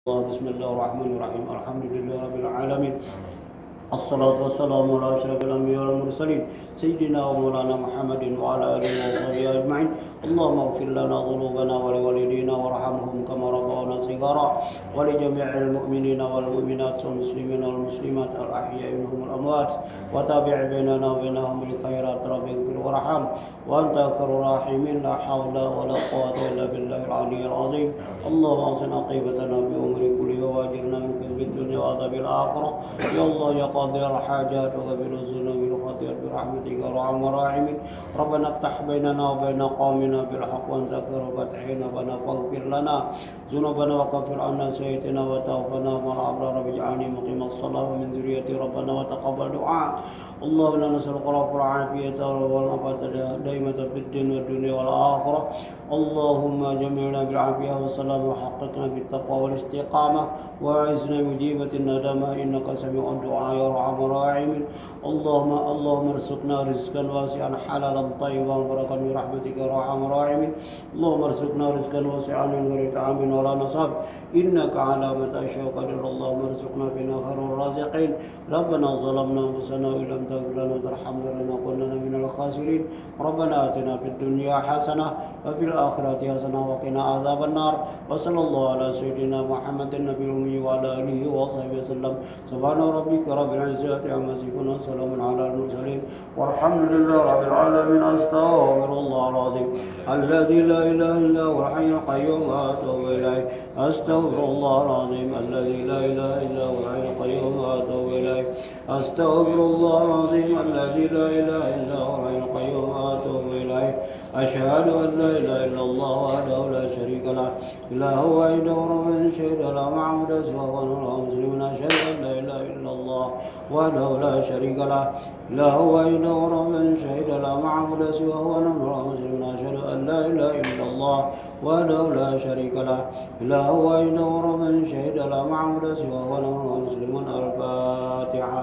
بسم الله الرحمن الرحيم. الحمد لله رب العالمين. الصلاة والسلام على أشرف الأنبياء والمرسلين. سيدنا ومولانا محمد وعلى آله وصحبه أجمعين. اللهم اغفر لنا ذنوبنا ولوالدينا وارحمهم كما صغارا ولجميع المؤمنين والمؤمنات والمسلمين والمسلمات الأحياء منهم الأموات وتابع بيننا وبينهم بالخيرات رب اغفر وارحم وأنت خير الراحمين. لا حول ولا قوة إلا بالله العلي العظيم. اللهم أحسن عاقبتنا في أمور كلها وأجرنا من كذب الدنيا وعذاب الآخرة. يا الله يا قاضي الحاجات وغفر الذنوب الخطيئة برحمتك أرحم الراحمين. ربنا افتح بيننا وبين قومنا بالحق وأنت خير فاتحين ربنا فاغفر لنا ذنوبنا وكفر عنا سيئاتنا وتوفنا مع الأبرار واجعلني مقيم الصلاة ومن ذريتي ربنا وتقبل دعاء. اللهم إنا نسألك العفو والعافية والعافية دائمة في الدين والدنيا والآخرة. اللهم جمعنا بالعافية والسلام وحققنا بالتقوى والاستقامة. وأعزنا مجيبة الندامة إنك سميع الدعاء يا أرحم الراحمين. اللهم اللهم ارزقنا رزقا واسعا حلالا طيبا مباركا برحمتك يا أرحم الراحمين. اللهم ارزقنا رزقا واسعا من غير تعب ولا نصب. إنك على ما تشاء قدير. اللهم ارزقنا بنا خير الرازقين. ربنا ظلمنا أنفسنا وإن لم تغفر لنا وترحمنا لنكونن من الخاسرين. ربنا آتنا في الدنيا حسنة وفي الآخرة حسنة وقنا عذاب النار. وصلى الله على سيدنا محمد النبي الأمي وعلى آله وصحبه وسلم. سبحان ربك رب العزة عما يصفون وسلام على المرسلين. والحمد لله رب العالمين. أستغفر الله العظيم الذي لا إله إلا هو الحي القيوم. وأتوب إليه. أستغفر الله العظيم الذي لا إله إلا هو الحي القيوم وأتوب إليه. أستغفر الله العظيم الذي لا إله إلا هو الحي القيوم وأتوب إليه. أشهد أن لا إله إلا الله وحده لا شريك له. لا هو وحده رب شهد لا معبود سواه ونور مسلم أشهد أن لا إله إلا الله وحده لا شريك له لا هو وحده رب شهد لا معبود سواه ونور مسلم أشهد أن لا إله إلا الله وحده لا شريك له لا هو وحده رب شهد لا معبود سواه ونور مسلم الفاتحة.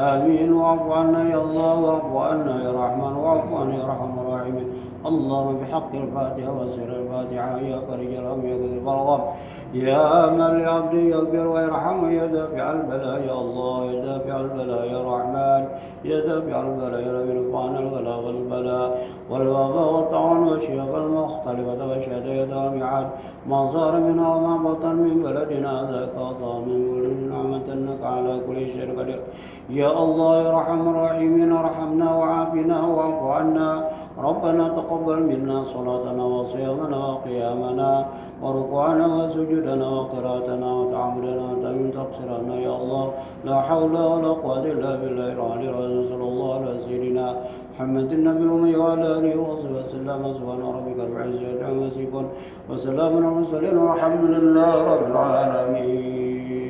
آمين. واعف عنا يا الله واعف عنا يا رحمن واعف عنا يا أرحم الراحمين. اللهم بحق الفاتحة وسر الفاتحة يا فرج الهم يا كذب الغم يا من لعبدي يغفر ويرحم يا دافع البلاء يا الله يا دافع البلاء يا رحمن يا دافع البلاء يا رب عن الغلا والبلاء. والوباء والطعن والشيب المختلفة والشهادة جامعات ما صار منها وما بطن من بلدنا ذاك صار إنك على كل شيء قدير. يا الله يا رحم الراحمين ارحمنا وعافنا واعف عنا. ربنا تقبل منا صلاتنا وصيامنا وقيامنا وركوعنا وسجودنا وقراءتنا وتعبدنا وتمن تقصيرنا. يا الله لا حول ولا قوة إلا بالله العلي العظيم صلى الله على سيدنا محمد النبي الأمي وعلى آله وصحبه وسلم. سبحان ربك رب العزة عما يصفون وسلام على المرسلين والحمد لله رب العالمين.